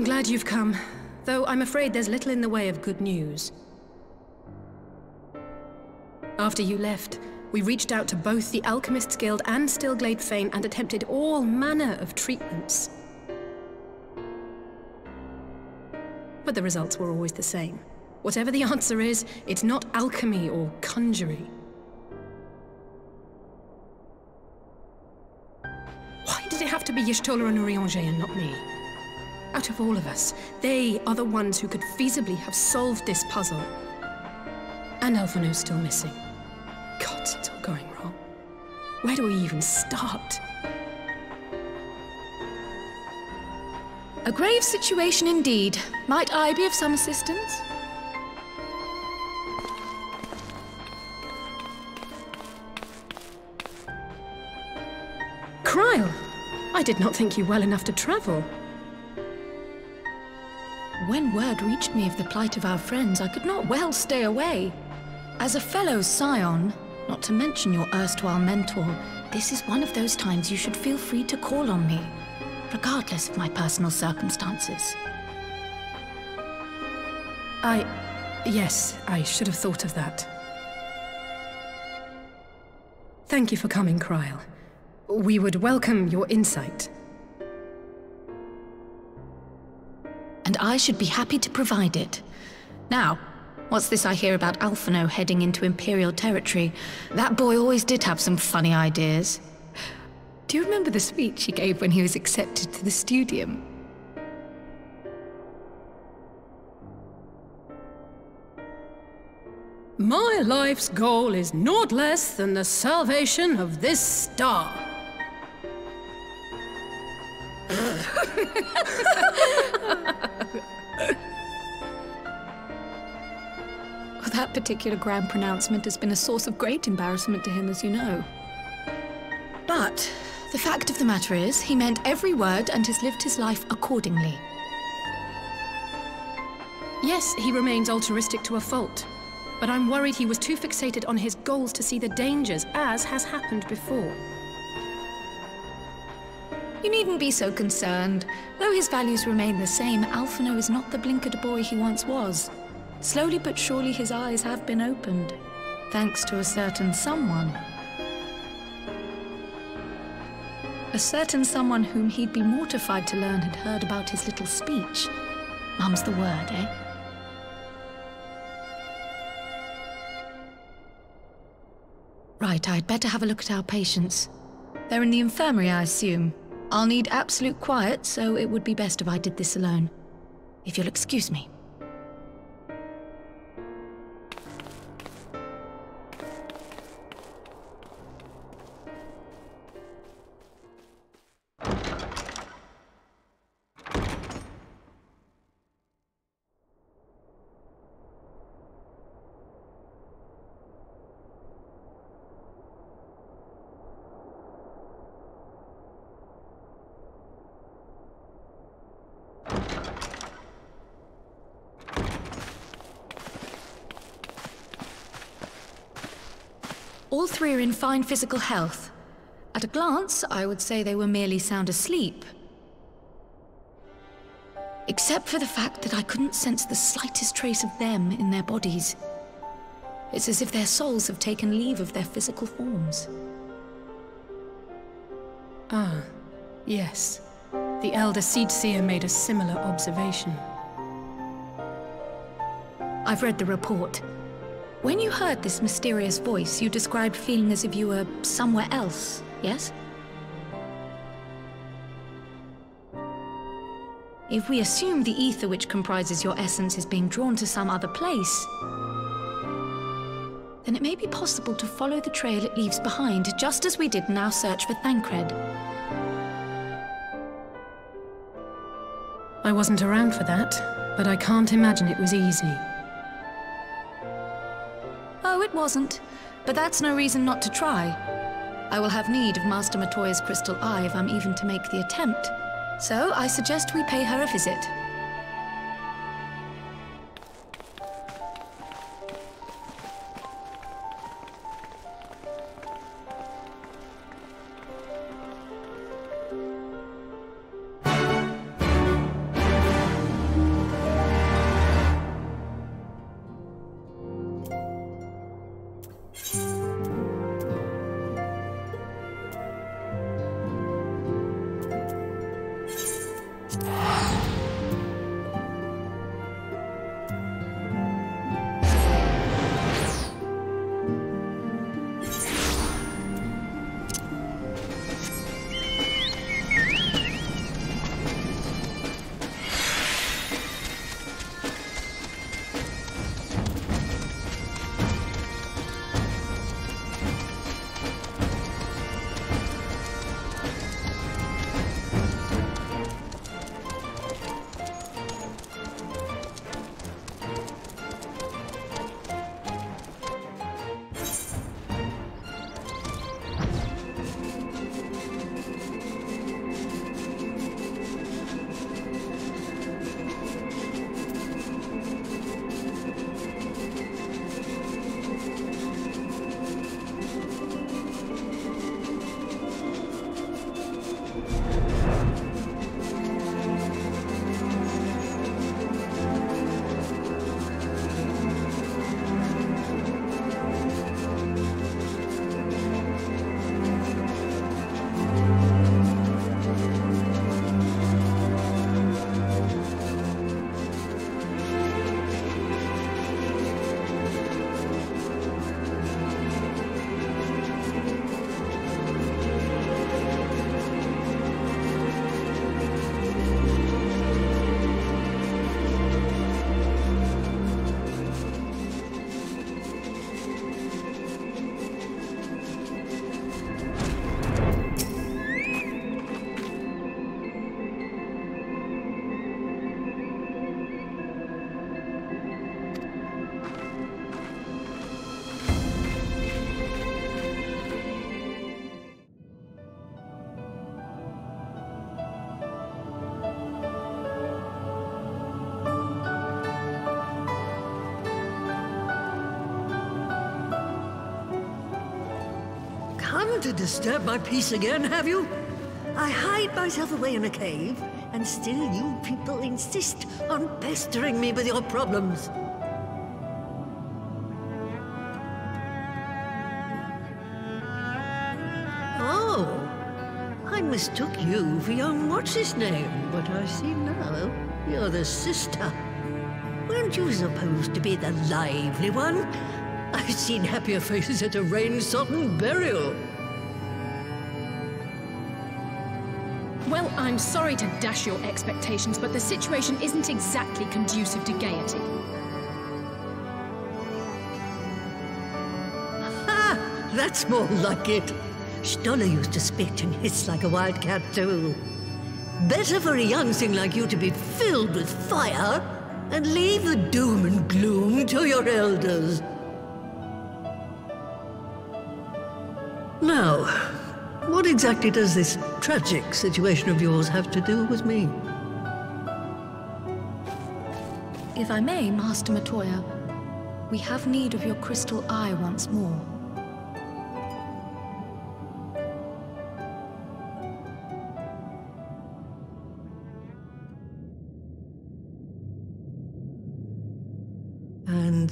I'm glad you've come, though I'm afraid there's little in the way of good news. After you left, we reached out to both the Alchemists Guild and Stillglade Fane and attempted all manner of treatments. But the results were always the same. Whatever the answer is, it's not alchemy or conjury. Why did it have to be Y'shtola and Urianger and not me? Out of all of us, they are the ones who could feasibly have solved this puzzle. And Alphinaud's still missing. God, it's all going wrong. Where do we even start? A grave situation indeed. Might I be of some assistance? Krile! I did not think you well enough to travel. Word reached me of the plight of our friends, I could not well stay away. As a fellow scion, not to mention your erstwhile mentor, this is one of those times you should feel free to call on me, regardless of my personal circumstances. I... yes, I should have thought of that. Thank you for coming, Krile. We would welcome your insight. And I should be happy to provide it. Now, what's this I hear about Alphinaud heading into Imperial territory? That boy always did have some funny ideas. Do you remember the speech he gave when he was accepted to the studium? My life's goal is naught less than the salvation of this star. that particular grand pronouncement has been a source of great embarrassment to him, as you know. But the fact of the matter is, he meant every word and has lived his life accordingly. Yes, he remains altruistic to a fault. But I'm worried he was too fixated on his goals to see the dangers, as has happened before. You needn't be so concerned. Though his values remain the same, Alphinaud is not the blinkered boy he once was. Slowly but surely his eyes have been opened, thanks to a certain someone. A certain someone whom he'd be mortified to learn had heard about his little speech. Mum's the word, eh? Right, I'd better have a look at our patients. They're in the infirmary, I assume. I'll need absolute quiet, so it would be best if I did this alone. If you'll excuse me. Three are in fine physical health. At a glance, I would say they were merely sound asleep. Except for the fact that I couldn't sense the slightest trace of them in their bodies. It's as if their souls have taken leave of their physical forms. Ah, yes. The Elder Seedseer made a similar observation. I've read the report. When you heard this mysterious voice, you described feeling as if you were somewhere else, yes? If we assume the ether which comprises your essence is being drawn to some other place, then it may be possible to follow the trail it leaves behind, just as we did in our search for Thancred. I wasn't around for that, but I can't imagine it was easy. It wasn't. But that's no reason not to try. I will have need of Master Matoya's crystal eye if I'm even to make the attempt. So I suggest we pay her a visit. To disturb my peace again, have you? I hide myself away in a cave, and still you people insist on pestering me with your problems. Oh, I mistook you for young what's-his-name, but I see now you're the sister. Weren't you supposed to be the lively one? I've seen happier faces at a rain-sodden burial. Well, I'm sorry to dash your expectations, but the situation isn't exactly conducive to gaiety. Ha! That's more like it. Stoller used to spit and hiss like a wildcat, too. Better for a young thing like you to be filled with fire and leave the doom and gloom to your elders. Now, exactly does this tragic situation of yours have to do with me? If I may, Master Matoya, we have need of your crystal eye once more. And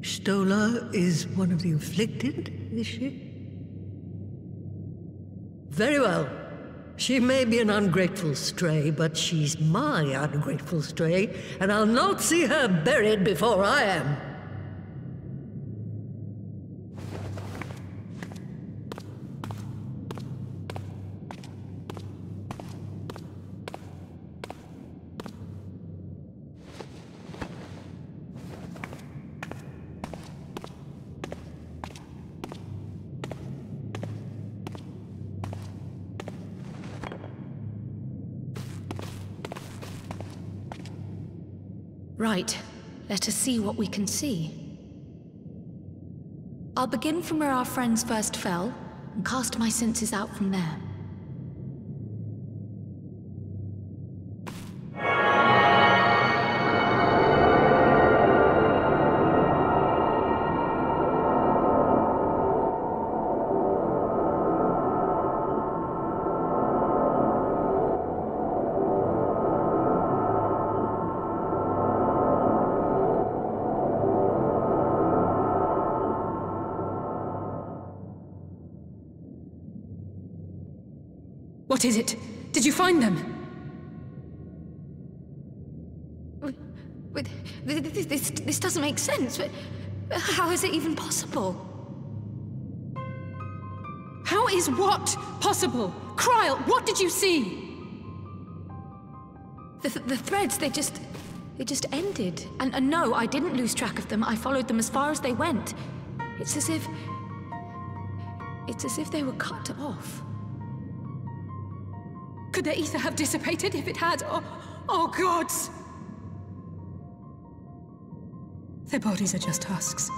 Stola is one of the afflicted, is she? Very well. She may be an ungrateful stray, but she's my ungrateful stray, and I'll not see her buried before I am. Right. Let us see what we can see. I'll begin from where our friends first fell, and cast my senses out from there. What is it? Did you find them? This, this, this doesn't make sense. But how is it even possible? How is what possible? Krile, what did you see? The, the threads, they just... They just ended. And, and no, I didn't lose track of them. I followed them as far as they went. It's as if... It's as if they were cut off. Could their ether have dissipated if it had? Oh, oh gods! Their bodies are just husks.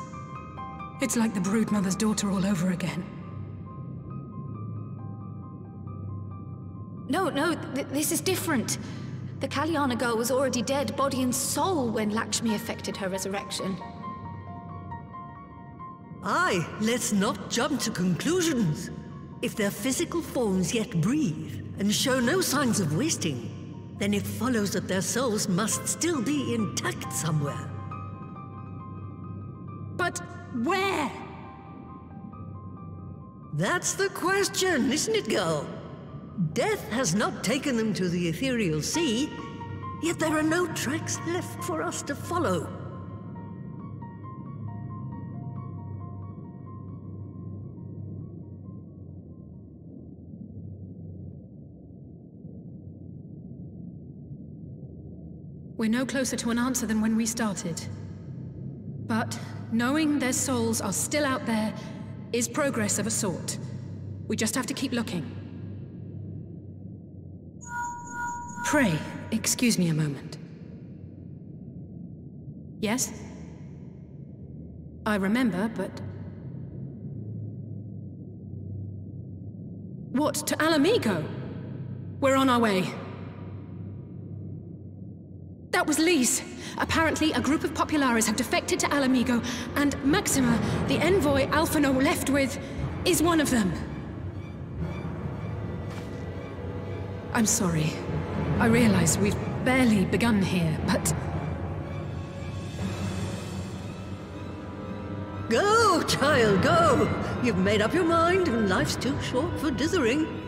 It's like the broodmother's daughter all over again. No, no, th this is different. The Kalyana girl was already dead, body and soul, when Lakshmi effected her resurrection. Aye, let's not jump to conclusions. If their physical forms yet breathe, and show no signs of wasting, then it follows that their souls must still be intact somewhere. But where? That's the question, isn't it, girl? Death has not taken them to the ethereal sea, yet there are no tracks left for us to follow. We're no closer to an answer than when we started. But knowing their souls are still out there is progress of a sort. We just have to keep looking. Pray, excuse me a moment. Yes? I remember, but... What, to Ala Mhigo? We're on our way. That was Lyse. Apparently, a group of Populares have defected to Ala Mhigo, and Maxima, the envoy Alphinaud left with... is one of them. I'm sorry. I realize we've barely begun here, but... Go, child, go! You've made up your mind, and life's too short for dithering.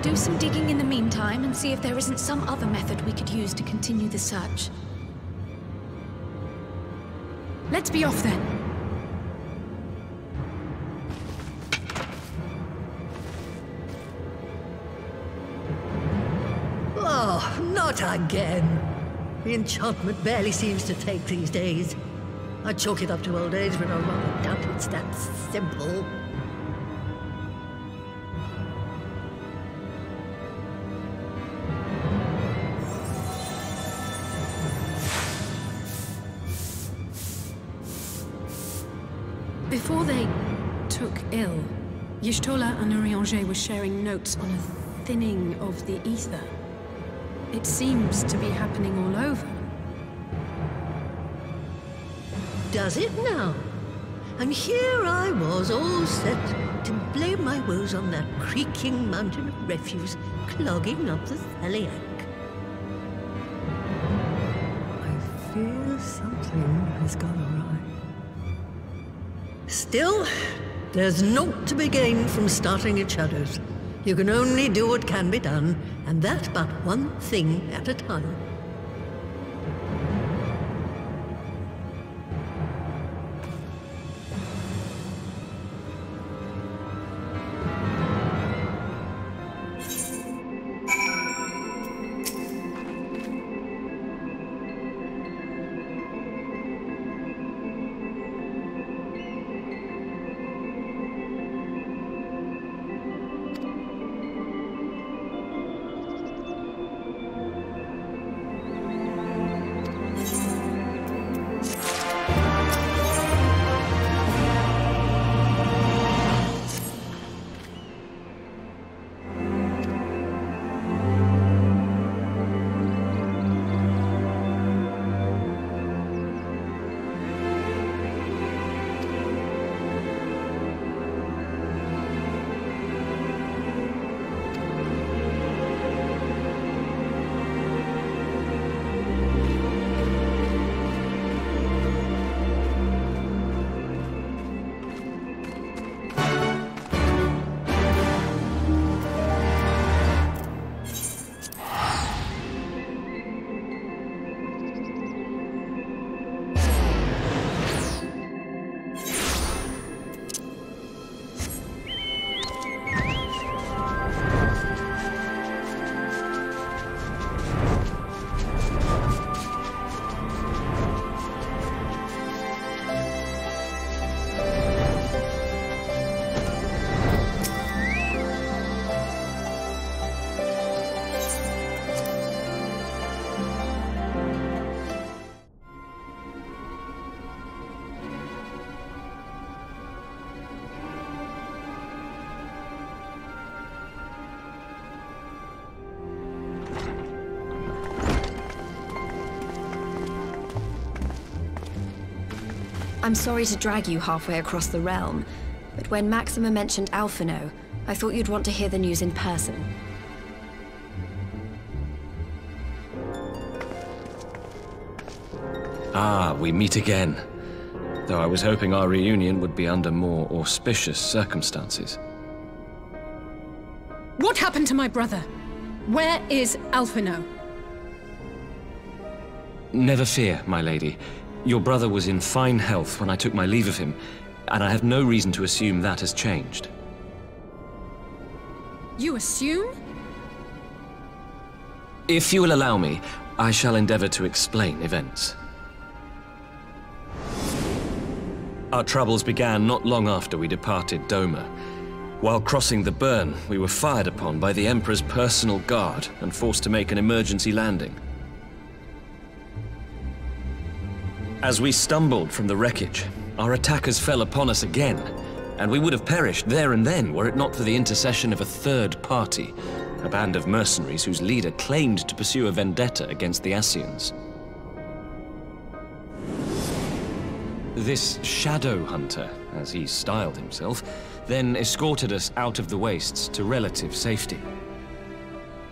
I'll do some digging in the meantime and see if there isn't some other method we could use to continue the search. Let's be off then. Oh, not again. The enchantment barely seems to take these days. I chalk it up to old age, but I rather doubt it's that simple. Notes on a thinning of the ether. It seems to be happening all over. Does it now? And here I was, all set to blame my woes on that creaking mountain of refuse clogging up the Thaliak. I fear something has gone awry. Still, there's naught to be gained from starting at shadows. You can only do what can be done, and that but one thing at a time. I'm sorry to drag you halfway across the realm, but when Maxima mentioned Alphinaud, I thought you'd want to hear the news in person. Ah, we meet again. Though I was hoping our reunion would be under more auspicious circumstances. What happened to my brother? Where is Alphinaud? Never fear, my lady. Your brother was in fine health when I took my leave of him, and I have no reason to assume that has changed. You assume? If you will allow me, I shall endeavor to explain events. Our troubles began not long after we departed Doma. While crossing the burn, we were fired upon by the Emperor's personal guard and forced to make an emergency landing. As we stumbled from the wreckage, our attackers fell upon us again, and we would have perished there and then were it not for the intercession of a third party, a band of mercenaries whose leader claimed to pursue a vendetta against the Ascians. This shadow hunter, as he styled himself, then escorted us out of the wastes to relative safety.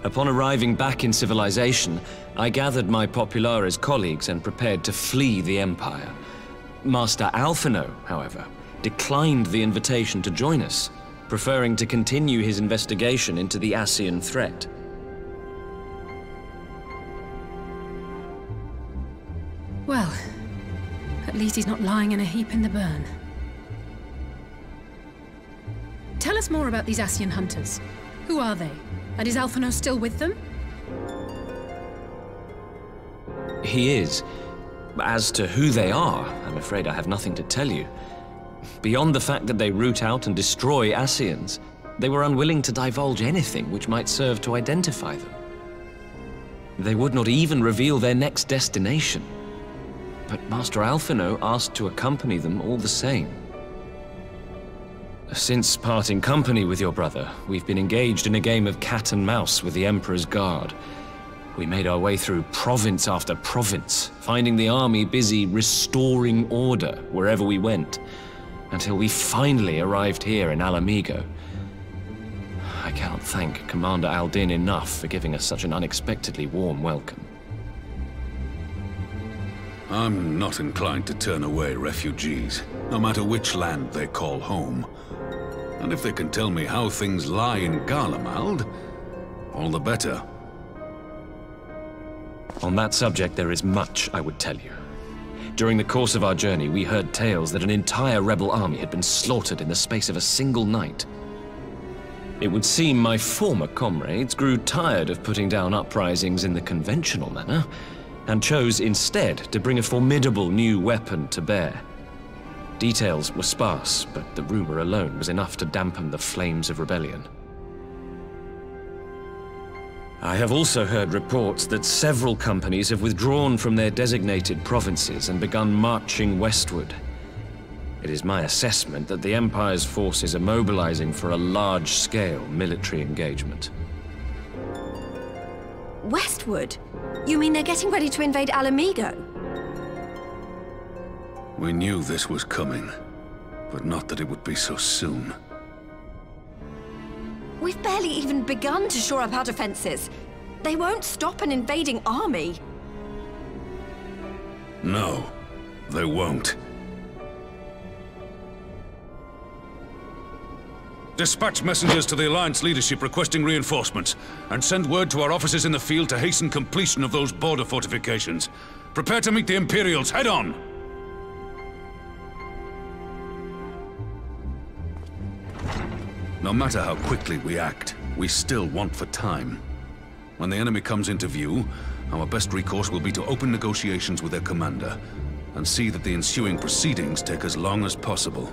Upon arriving back in civilization, I gathered my Populares colleagues and prepared to flee the Empire. Master Alphinaud, however, declined the invitation to join us, preferring to continue his investigation into the Ascian threat. Well, at least he's not lying in a heap in the burn. Tell us more about these Ascian hunters. Who are they? And is Alphinaud still with them? He is. As to who they are, I'm afraid I have nothing to tell you. Beyond the fact that they root out and destroy Ascians, they were unwilling to divulge anything which might serve to identify them. They would not even reveal their next destination. But Master Alphinaud asked to accompany them all the same. Since parting company with your brother, we've been engaged in a game of cat and mouse with the Emperor's Guard. We made our way through province after province, finding the army busy restoring order wherever we went, until we finally arrived here in Ala Mhigo. I cannot thank Commander Aldin enough for giving us such an unexpectedly warm welcome. I'm not inclined to turn away refugees, no matter which land they call home. And if they can tell me how things lie in Garlemald, all the better. On that subject, there is much I would tell you. During the course of our journey, we heard tales that an entire rebel army had been slaughtered in the space of a single night. It would seem my former comrades grew tired of putting down uprisings in the conventional manner, and chose instead to bring a formidable new weapon to bear. Details were sparse, but the rumor alone was enough to dampen the flames of rebellion. I have also heard reports that several companies have withdrawn from their designated provinces and begun marching westward. It is my assessment that the Empire's forces are mobilizing for a large-scale military engagement. Westward? You mean they're getting ready to invade Ala Mhigo? We knew this was coming, but not that it would be so soon. We've barely even begun to shore up our defenses. They won't stop an invading army. No, they won't. Dispatch messengers to the Alliance leadership requesting reinforcements, and send word to our officers in the field to hasten completion of those border fortifications. Prepare to meet the Imperials head on! No matter how quickly we act, we still want for time. When the enemy comes into view, our best recourse will be to open negotiations with their commander, and see that the ensuing proceedings take as long as possible.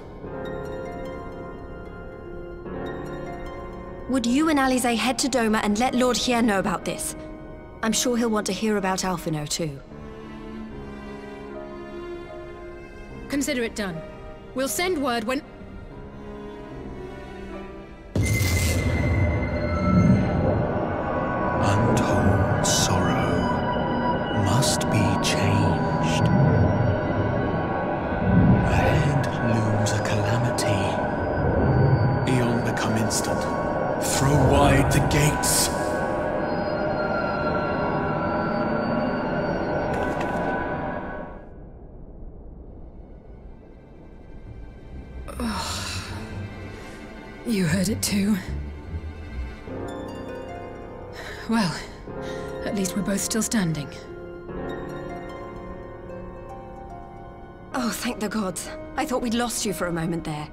Would you and Alisaie head to Doma and let Lord Hien know about this? I'm sure he'll want to hear about Alphinaud too. Consider it done. We'll send word when... heard it too. Well, at least we're both still standing. Oh, thank the gods. I thought we'd lost you for a moment there.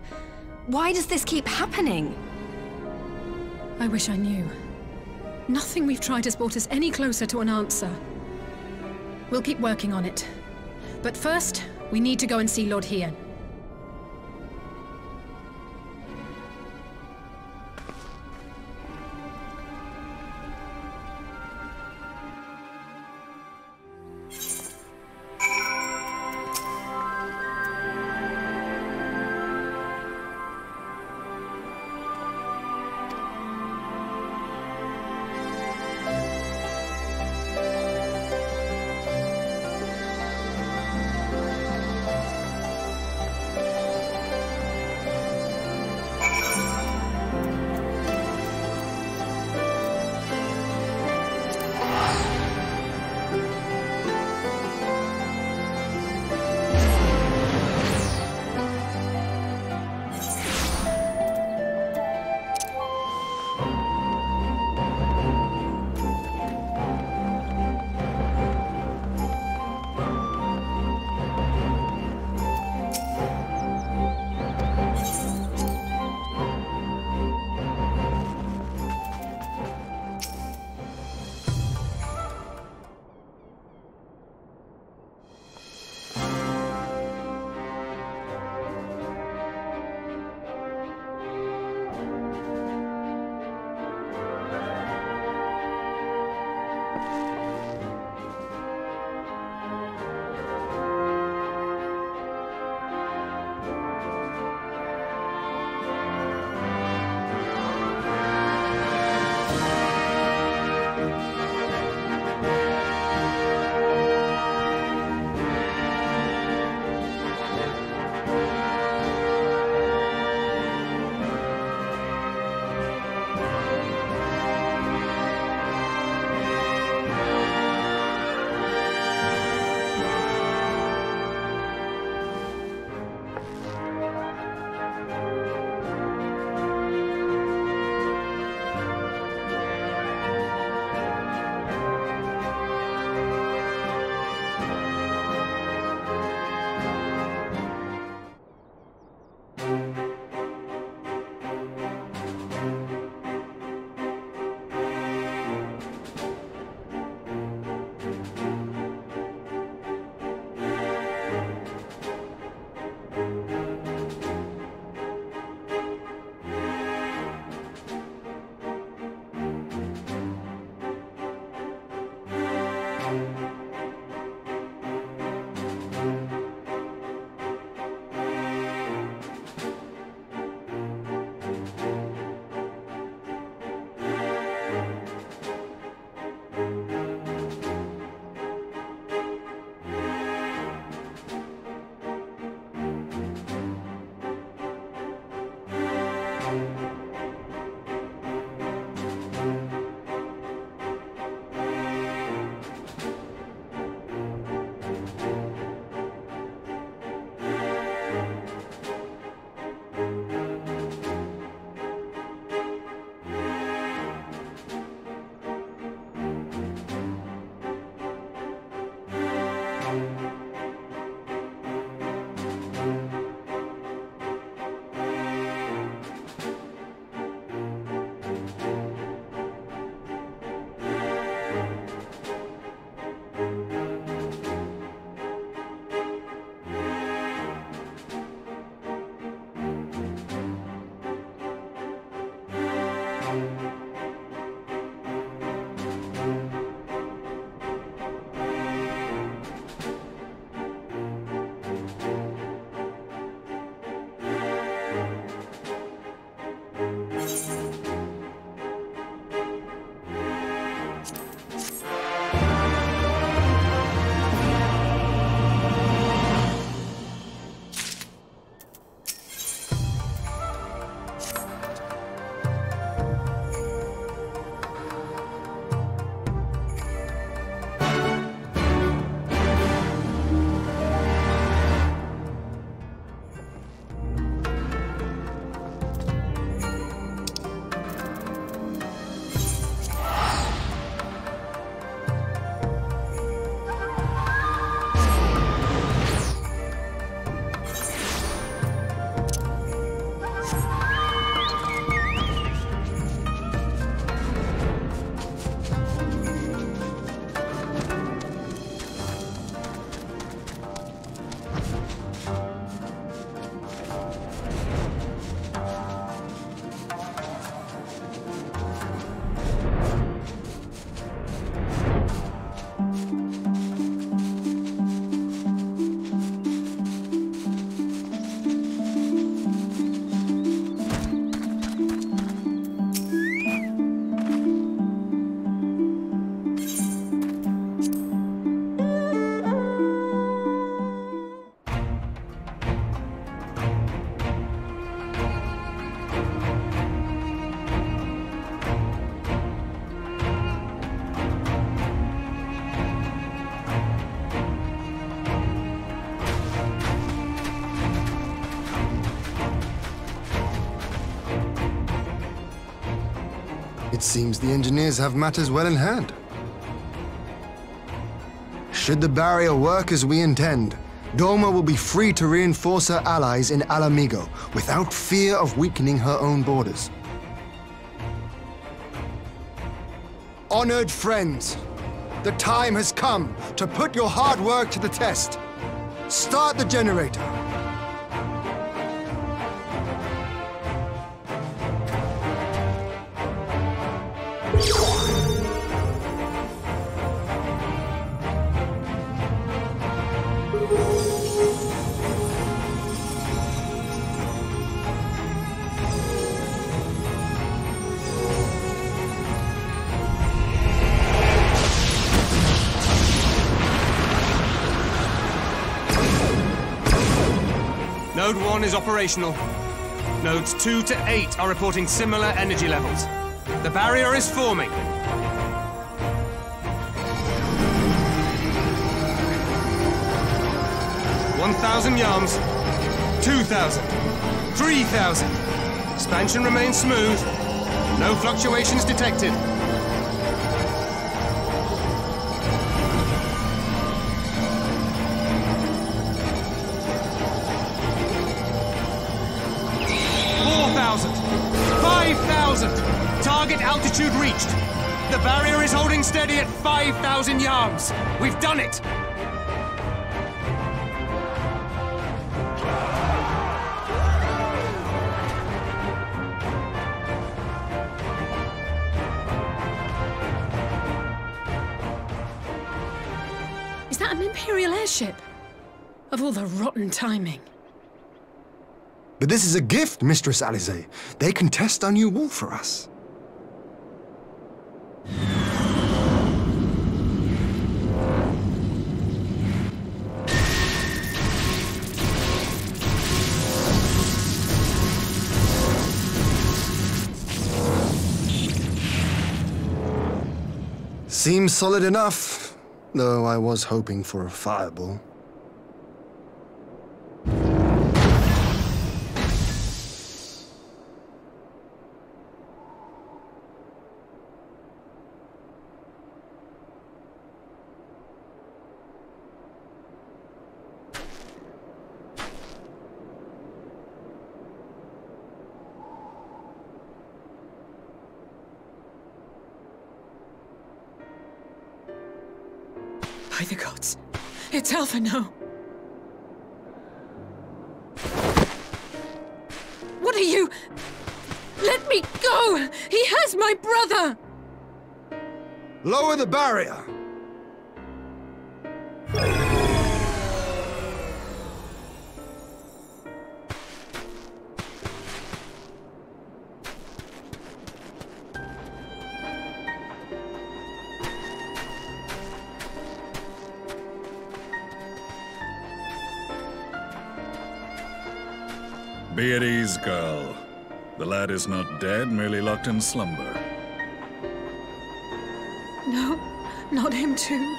Why does this keep happening? I wish I knew. Nothing we've tried has brought us any closer to an answer. We'll keep working on it. But first, we need to go and see Lord Hien. Seems the engineers have matters well in hand. Should the barrier work as we intend, Doma will be free to reinforce her allies in Ala Mhigo without fear of weakening her own borders. Honored friends, the time has come to put your hard work to the test. Start the generator. 1 is operational. Nodes 2 to 8 are reporting similar energy levels. The barrier is forming. One thousand yards. Two thousand. Three thousand. Expansion remains smooth. No fluctuations detected. 5,000 yards. We've done it. Is that an Imperial airship? Of all the rotten timing. But this is a gift, Mistress Alisaie. They can test our new wall for us. Seems solid enough, though I was hoping for a fireball. It's Alphinaud. What are you? Let me go! He has my brother! Lower the barrier! Lad is not dead, merely locked in slumber. No, not him too.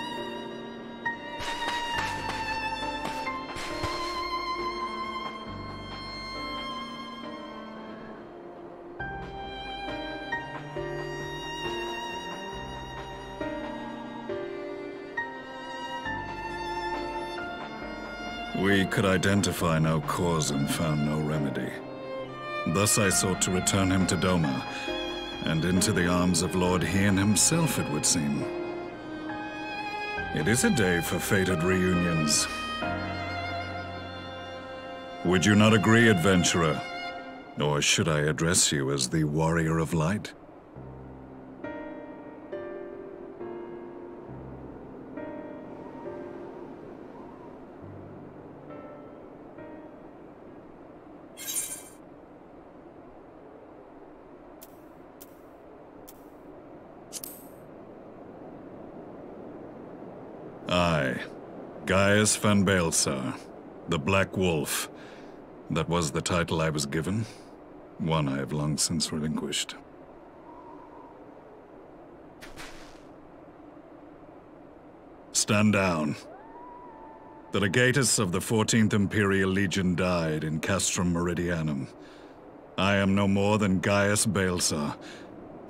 We could identify no cause and found no remedy. Thus I sought to return him to Doma, and into the arms of Lord Hien himself, it would seem. It is a day for fated reunions. Would you not agree, adventurer? Or should I address you as the Warrior of Light? Gaius van Baelsar, the Black Wolf. That was the title I was given, one I have long since relinquished. Stand down. The legatus of the 14th Imperial Legion died in Castrum Meridianum. I am no more than Gaius Baelsar,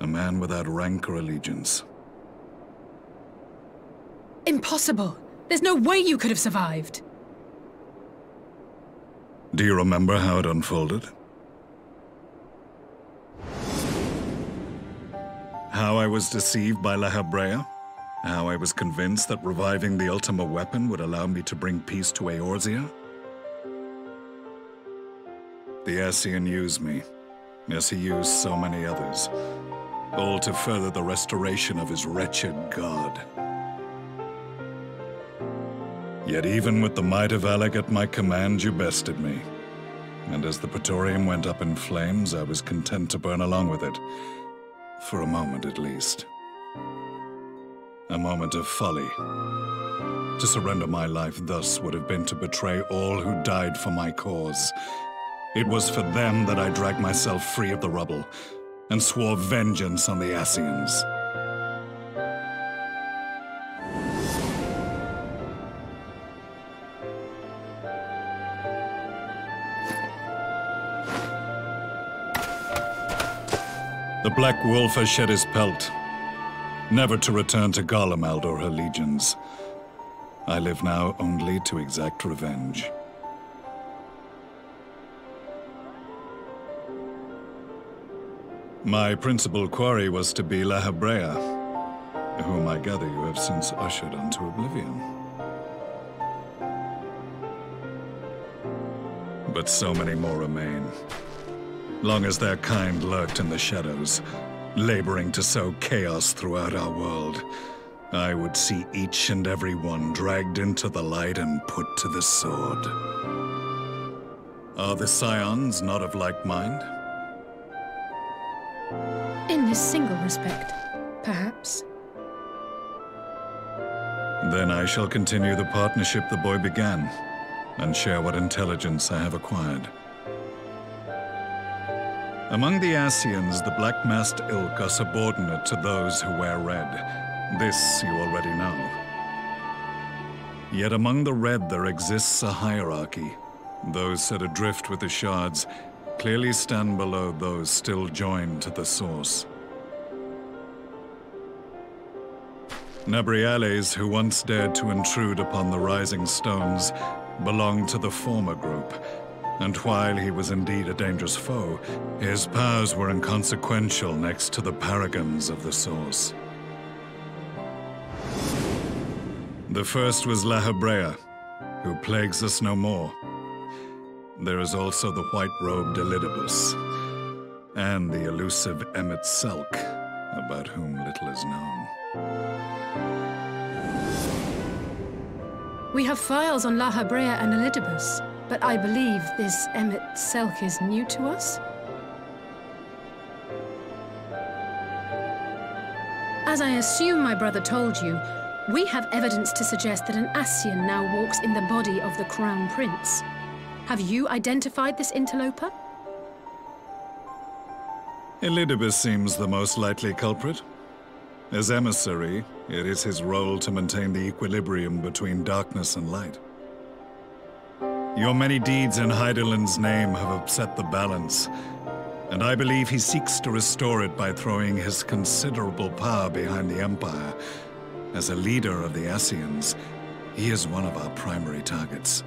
A man without rank or allegiance. Impossible! There's no way you could have survived! Do you remember how it unfolded? How I was deceived by La? How I was convinced that reviving the Ultima weapon would allow me to bring peace to Eorzea? The Ascian used me, as he used so many others, all to further the restoration of his wretched god. Yet even with the might of Alec at my command, you bested me. And as the Praetorium went up in flames, I was content to burn along with it. For a moment at least. A moment of folly. To surrender my life thus would have been to betray all who died for my cause. It was for them that I dragged myself free of the rubble, and swore vengeance on the Ascians. Black Wolf has shed his pelt, never to return to Garlemald or her legions. I live now only to exact revenge. My principal quarry was to be La whom I gather you have since ushered onto oblivion. But so many more remain. Long as their kind lurked in the shadows, laboring to sow chaos throughout our world, I would see each and every one dragged into the light and put to the sword. Are the Scions not of like mind? In this single respect, perhaps. Then I shall continue the partnership the boy began, and share what intelligence I have acquired. Among the Ascians, the Black Masked Ilk are subordinate to those who wear red. This you already know. Yet among the Red there exists a hierarchy. Those set adrift with the shards clearly stand below those still joined to the Source. Nabriales, who once dared to intrude upon the Rising Stones, belonged to the former group, and while he was indeed a dangerous foe, his powers were inconsequential next to the paragons of the Source. The first was Lahabrea, who plagues us no more. There is also the white-robed Elidibus, and the elusive Emet-Selch, about whom little is known. We have files on Lahabrea and Elidibus, but I believe this Emet-Selch is new to us? As I assume my brother told you, we have evidence to suggest that an Ascian now walks in the body of the Crown Prince. Have you identified this interloper? Elidibus seems the most likely culprit. As emissary, it is his role to maintain the equilibrium between darkness and light. Your many deeds in Hydaelyn's name have upset the balance, and I believe he seeks to restore it by throwing his considerable power behind the Empire. As a leader of the Ascians, he is one of our primary targets.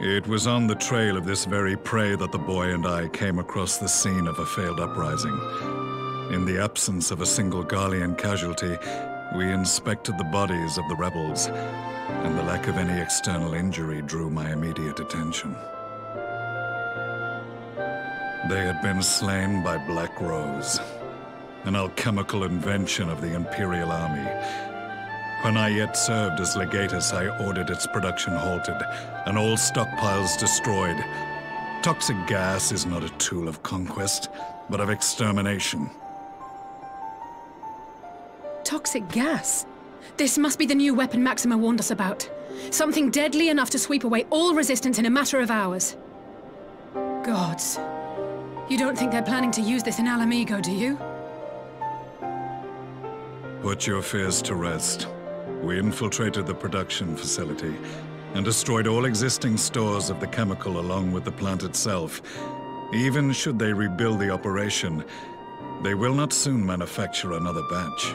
It was on the trail of this very prey that the boy and I came across the scene of a failed uprising. In the absence of a single Garlean casualty, we inspected the bodies of the rebels, and the lack of any external injury drew my immediate attention. They had been slain by Black Rose, an alchemical invention of the Imperial Army. When I yet served as legatus, I ordered its production halted, and all stockpiles destroyed. Toxic gas is not a tool of conquest, but of extermination. Toxic gas? This must be the new weapon Maxima warned us about. Something deadly enough to sweep away all resistance in a matter of hours. Gods. You don't think they're planning to use this in Ala Mhigo, do you? Put your fears to rest. We infiltrated the production facility and destroyed all existing stores of the chemical along with the plant itself. Even should they rebuild the operation, They will not soon manufacture another batch.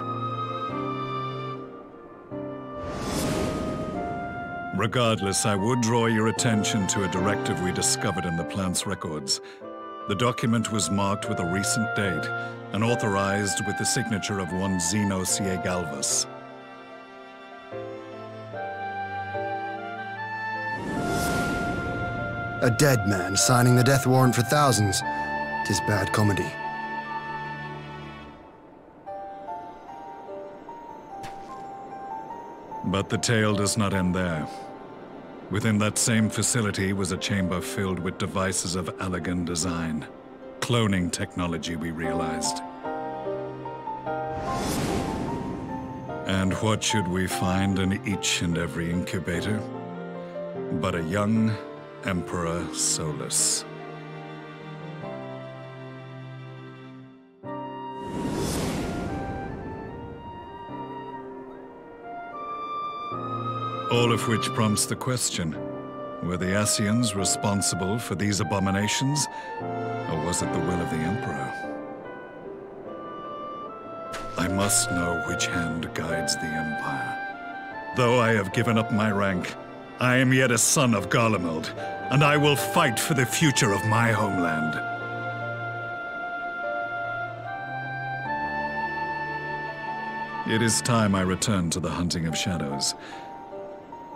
Regardless, I would draw your attention to a directive we discovered in the plant's records. The document was marked with a recent date and authorized with the signature of one Zeno Galvus. A dead man signing the death warrant for thousands. Tis bad comedy. But the tale does not end there. Within that same facility was a chamber filled with devices of Allagan design. Cloning technology, we realized. And what should we find in each and every incubator? But a young Emperor Solus. All of which prompts the question, were the Ascians responsible for these abominations, or was it the will of the Emperor? I must know which hand guides the Empire. Though I have given up my rank, I am yet a son of Garlemald, and I will fight for the future of my homeland. It is time I return to the hunting of shadows.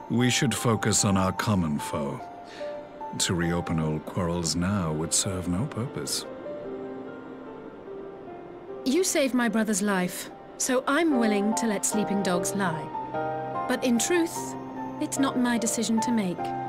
We should focus on our common foe. To reopen old quarrels now would serve no purpose. You saved my brother's life, so I'm willing to let sleeping dogs lie. But in truth, it's not my decision to make.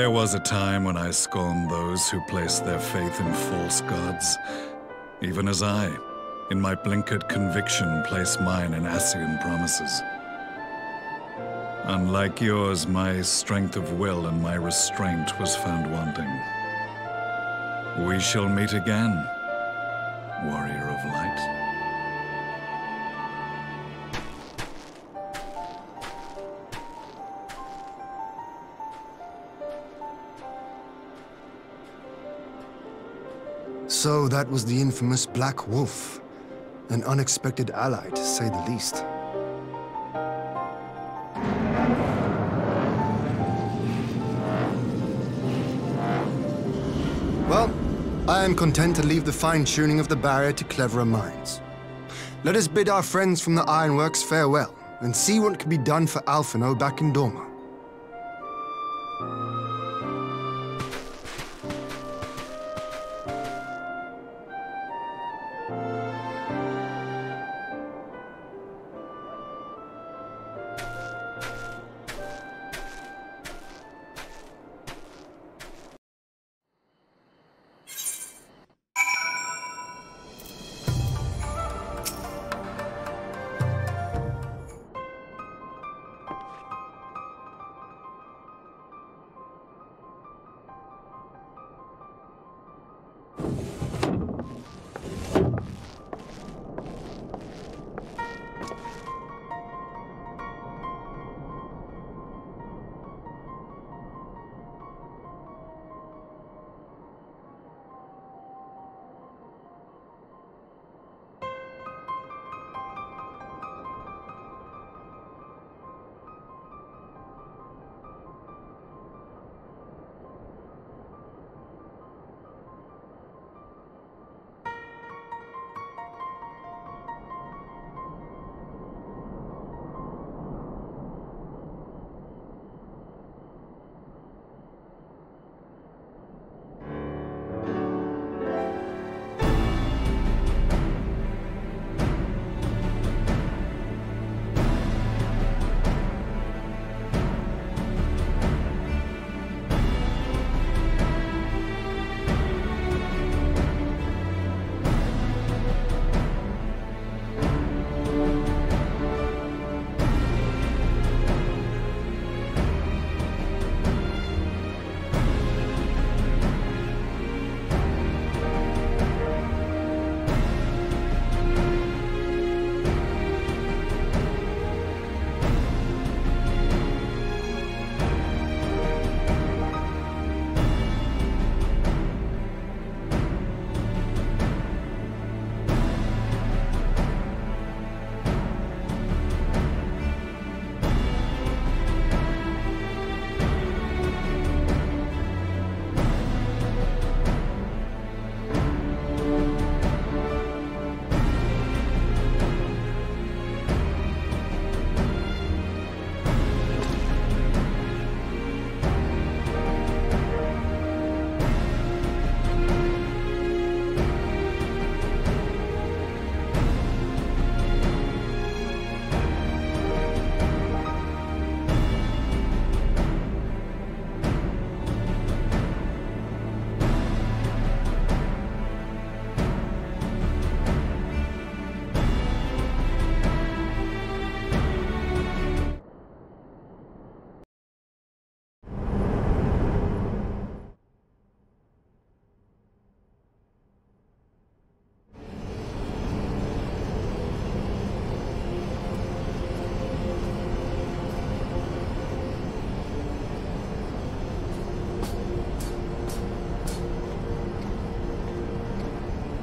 There was a time when I scorned those who placed their faith in false gods, even as I, in my blinkered conviction, place mine in Ascian promises. Unlike yours, my strength of will and my restraint was found wanting. We shall meet again, warrior So that was the infamous Black Wolf. An unexpected ally, to say the least. Well, I am content to leave the fine-tuning of the barrier to cleverer minds. Let us bid our friends from the Ironworks farewell, and see what can be done for Alphinaud back in Doma.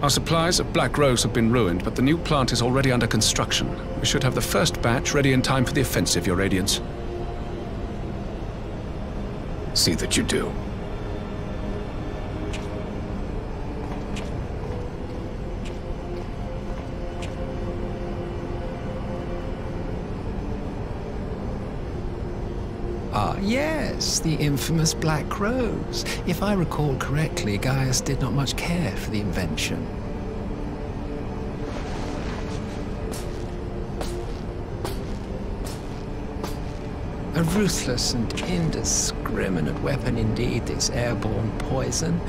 Our supplies at Black Rose have been ruined, but the new plant is already under construction. We should have the first batch ready in time for the offensive, Your Radiance. See that you do. Yes, the infamous Black Rose. If I recall correctly, Gaius did not much care for the invention. A ruthless and indiscriminate weapon indeed, this airborne poison.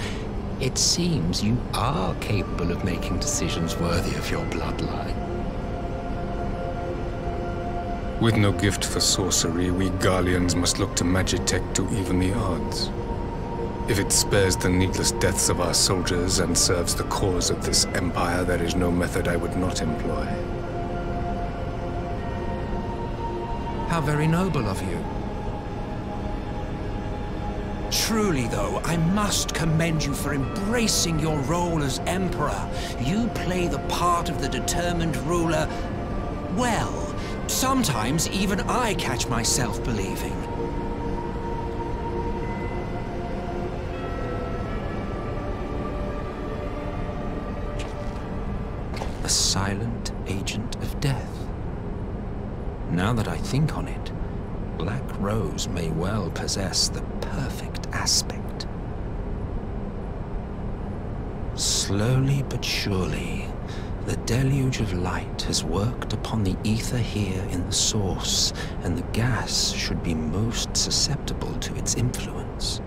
It seems you are capable of making decisions worthy of your bloodline. With no gift for sorcery, we Garleans must look to Magitech to even the odds. If it spares the needless deaths of our soldiers and serves the cause of this empire, there is no method I would not employ. How very noble of you. Truly, though, I must commend you for embracing your role as Emperor. You play the part of the determined ruler well. Sometimes even I catch myself believing. A silent agent of death. Now that I think on it, Black Rose may well possess the perfect aspect. Slowly but surely, the deluge of light has worked upon the ether here in the source, and the gas should be most susceptible to its influence.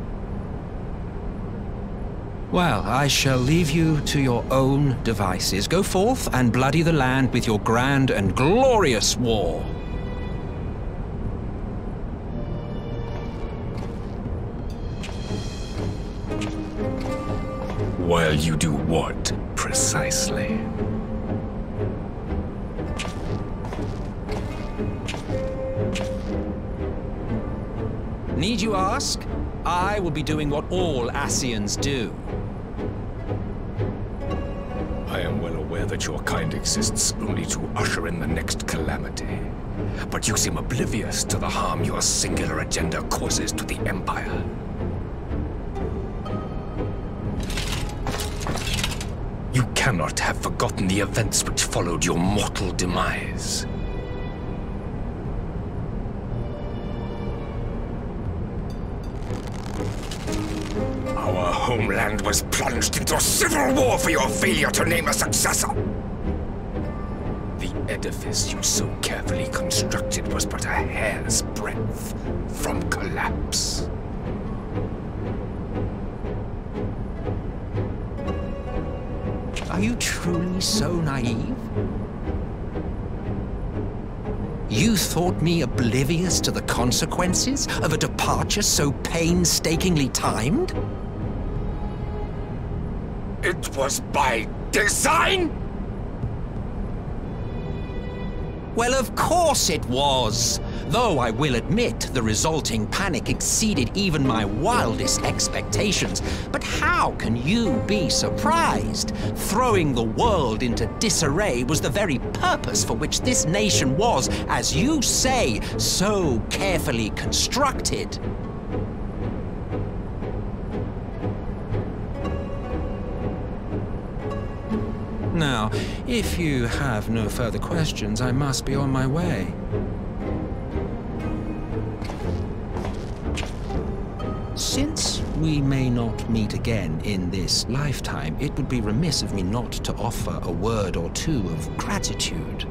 Well, I shall leave you to your own devices. Go forth and bloody the land with your grand and glorious war. While you do what, precisely? Need you ask? I will be doing what all Ascians do. I am well aware that your kind exists only to usher in the next calamity. But you seem oblivious to the harm your singular agenda causes to the Empire. You cannot have forgotten the events which followed your mortal demise. Our homeland was plunged into a civil war for your failure to name a successor. The edifice you so carefully constructed was but a hair's breadth from collapse. Are you truly so naive? You thought me oblivious to the consequences of a departure so painstakingly timed? It was by design? Well, of course it was. Though I will admit the resulting panic exceeded even my wildest expectations. But how can you be surprised? Throwing the world into disarray was the very purpose for which this nation was, as you say, so carefully constructed. Now, if you have no further questions, I must be on my way. Since we may not meet again in this lifetime, it would be remiss of me not to offer a word or two of gratitude.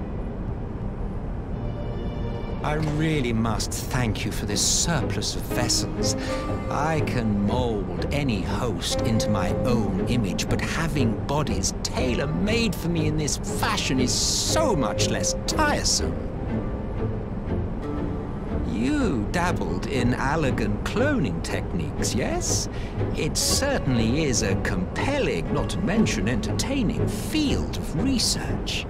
I really must thank you for this surplus of vessels. I can mold any host into my own image, but having bodies tailor-made for me in this fashion is so much less tiresome. You dabbled in elegant cloning techniques, yes? It certainly is a compelling, not to mention entertaining, field of research.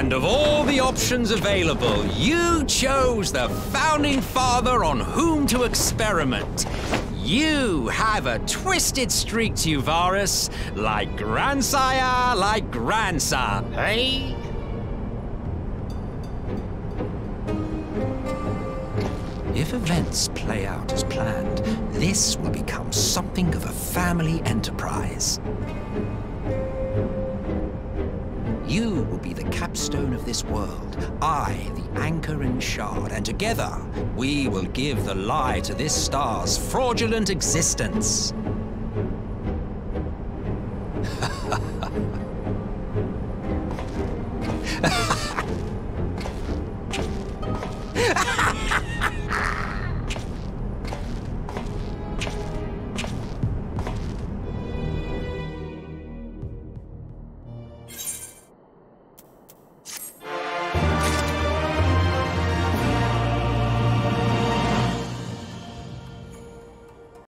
And of all the options available, you chose the Founding Father on whom to experiment. You have a twisted streak to you, Varis. Like grandsire, like grandson, hey? If events play out as planned, this will become something of a family enterprise. You will be the capstone of this world, I the anchor and shard, and together we will give the lie to this star's fraudulent existence.